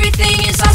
Everything is